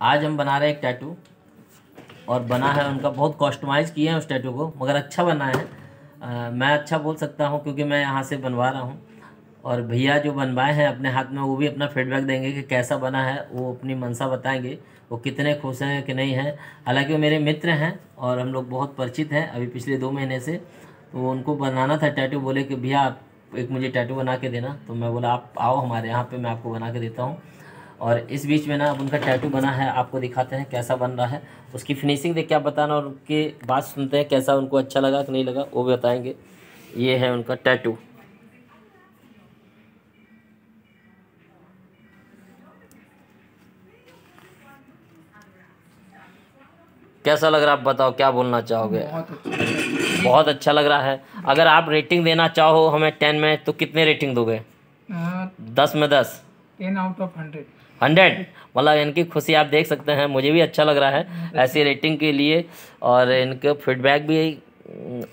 आज हम बना रहे हैं एक टैटू और बना है उनका बहुत कॉस्टमाइज़ किए हैं उस टैटू को मगर अच्छा बना है। आ, मैं अच्छा बोल सकता हूँ क्योंकि मैं यहाँ से बनवा रहा हूँ। और भैया जो बनवाए हैं अपने हाथ में वो भी अपना फीडबैक देंगे कि कैसा बना है वो अपनी मनसा बताएँगे वो कितने खुश हैं कि नहीं हैं। हालाँकि वो मेरे मित्र हैं और हम लोग बहुत परिचित हैं अभी पिछले दो महीने से तो उनको बनाना था टैटू बोले कि भैया आप एक मुझे टैटू बना के देना। तो मैं बोला आप आओ हमारे यहाँ पे मैं आपको बना के देता हूँ। और इस बीच में ना अब उनका टैटू बना है आपको दिखाते हैं कैसा बन रहा है। उसकी फिनिशिंग देख के आप बताना और उनके बात सुनते हैं कैसा उनको अच्छा लगा कि नहीं लगा वो भी बताएँगे। ये है उनका टैटू कैसा लग रहा है आप बताओ क्या बोलना चाहोगे? बहुत अच्छा। बहुत अच्छा लग रहा है। अगर आप रेटिंग देना चाहो हमें टेन में तो कितने रेटिंग दोगे? दस में दस। Ten out of hundred hundred? मतलब इनकी खुशी आप देख सकते हैं मुझे भी अच्छा लग रहा है ऐसी रेटिंग के लिए और इनके फीडबैक भी।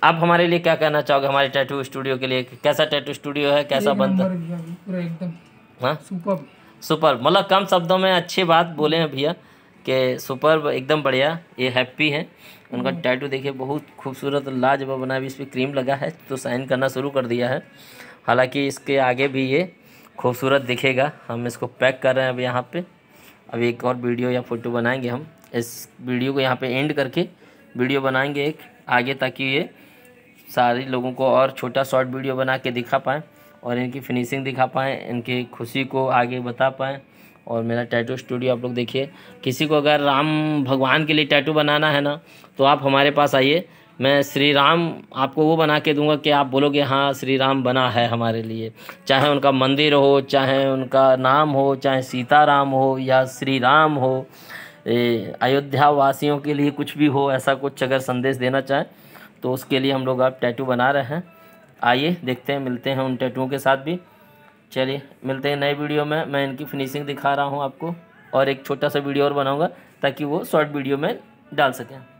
आप हमारे लिए क्या कहना चाहोगे हमारे टैटू स्टूडियो के लिए? कैसा टैटू स्टूडियो है? कैसा बनता है? हाँ? सुपर सुपर मतलब कम शब्दों में अच्छी बात बोले हैं भैया कि सुपर एकदम बढ़िया ये हैप्पी है। उनका टैटू देखिए बहुत खूबसूरत लाजवाब बना है इस पर क्रीम लगा है तो साइन करना शुरू कर दिया है। हालाँकि इसके आगे भी ये खूबसूरत दिखेगा। हम इसको पैक कर रहे हैं अब यहाँ पे। अब एक और वीडियो या फ़ोटो बनाएँगे हम। इस वीडियो को यहाँ पे एंड करके वीडियो बनाएँगे एक, आगे ताकि ये सारे लोगों को और छोटा शॉर्ट वीडियो बना के दिखा पाएँ और इनकी फिनिशिंग दिखा पाएँ, इनकी खुशी को आगे बता पाएँ। और मेरा टैटू स्टूडियो आप लोग देखिए। किसी को अगर राम भगवान के लिए टैटू बनाना है ना तो आप हमारे पास आइए। मैं श्री राम आपको वो बना के दूँगा कि आप बोलोगे हाँ श्री राम बना है हमारे लिए। चाहे उनका मंदिर हो, चाहे उनका नाम हो, चाहे सीताराम हो या श्री राम हो अयोध्या वासियों के लिए कुछ भी हो, ऐसा कुछ अगर संदेश देना चाहें तो उसके लिए हम लोग आप टैटू बना रहे हैं। आइए, देखते हैं, मिलते हैं उन टैटुओं के साथ भी। चलिए, मिलते हैं नए वीडियो में। मैं इनकी फिनिशिंग दिखा रहा हूँ आपको और एक छोटा सा वीडियो और बनाऊँगा ताकि वो शॉर्ट वीडियो में डाल सकें।